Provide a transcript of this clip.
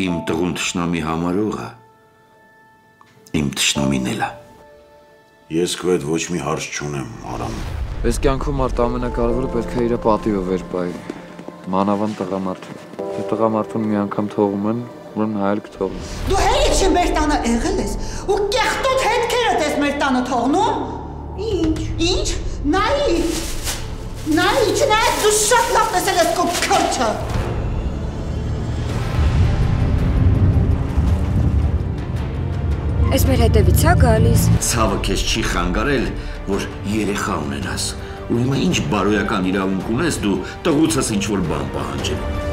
իմ տղուն թշնամի համարողը իմ թշնամին էլ է։ Ես քո հետ ոչ մի հարց չունեմ, Արամ։ Այս կյանքում արդ ամենակարևորը պետք է իր պատիվը վեր բայ։ Մանավանդ տղամարդը։ Եթե տղամարդուն մի անգամ թողում են, ուրեմն հայել կթողնեն։ Դու հերիք չի մեր տանը եղել ես ու կեղտոտ հետքերդ ես մեր տանը թողնում։ Ինչ։ Ինչ։ Նայի։ Նայի, չնայած դու շատ լավ տեսել ես քո քրչը։ Այս մեր հետևից է գալիս։ Ցավը քեզ չի խանգարել, որ երեխա ունենաս։ Ու հիմա ինչ բարոյական իրավունք ունես դու տղուցս ինչ որ բան պահանջել։